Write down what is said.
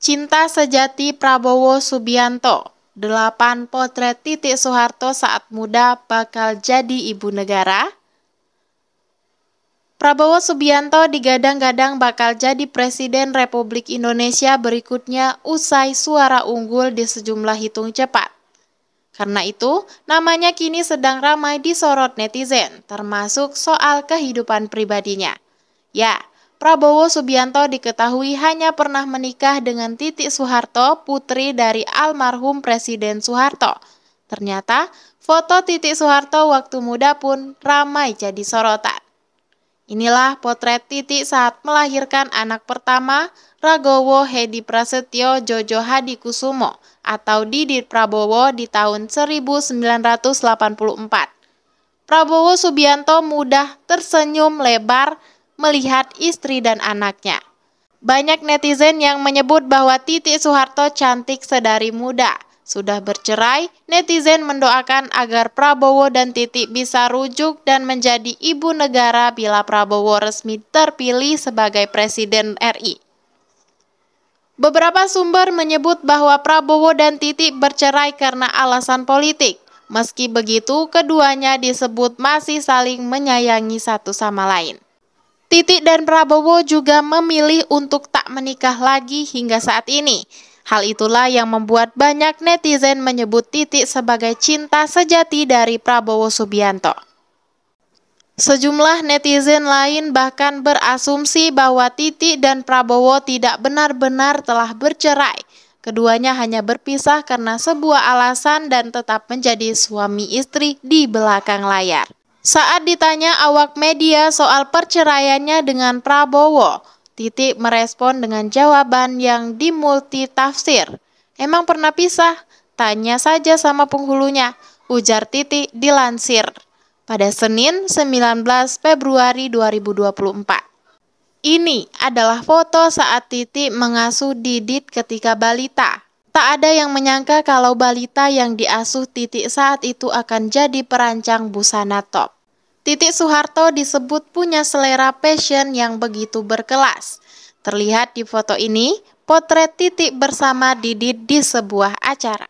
Cinta Sejati Prabowo Subianto 8 potret Titik Soeharto saat muda bakal jadi ibu negara Prabowo Subianto digadang-gadang bakal jadi Presiden Republik Indonesia berikutnya usai suara unggul di sejumlah hitung cepat. Karena itu, namanya kini sedang ramai disorot netizen, termasuk soal kehidupan pribadinya. Ya, Prabowo Subianto diketahui hanya pernah menikah dengan Titik Soeharto, putri dari almarhum Presiden Soeharto. Ternyata, foto Titik Soeharto waktu muda pun ramai jadi sorotan. Inilah potret Titik saat melahirkan anak pertama, Ragowo Hedi Prasetyo Jojo Hadi Kusumo atau Didit Prabowo di tahun 1984. Prabowo Subianto mudah tersenyum lebar melihat istri dan anaknya. Banyak netizen yang menyebut bahwa Titik Soeharto cantik sedari muda. Sudah bercerai, netizen mendoakan agar Prabowo dan Titik bisa rujuk dan menjadi ibu negara bila Prabowo resmi terpilih sebagai Presiden RI. Beberapa sumber menyebut bahwa Prabowo dan Titik bercerai karena alasan politik. Meski begitu, keduanya disebut masih saling menyayangi satu sama lain. Titik dan Prabowo juga memilih untuk tak menikah lagi hingga saat ini. Hal itulah yang membuat banyak netizen menyebut Titik sebagai cinta sejati dari Prabowo Subianto. Sejumlah netizen lain bahkan berasumsi bahwa Titik dan Prabowo tidak benar-benar telah bercerai. Keduanya hanya berpisah karena sebuah alasan dan tetap menjadi suami istri di belakang layar. Saat ditanya awak media soal perceraiannya dengan Prabowo, Titik merespon dengan jawaban yang dimultitafsir. Emang pernah pisah? Tanya saja sama penghulunya, ujar Titik dilansir pada Senin 19 Februari 2024. Ini adalah foto saat Titik mengasuh Didit ketika balita. Tak ada yang menyangka kalau balita yang diasuh Titik saat itu akan jadi perancang busana top. Titik Soeharto disebut punya selera fashion yang begitu berkelas. Terlihat di foto ini, potret Titik bersama Didit di sebuah acara.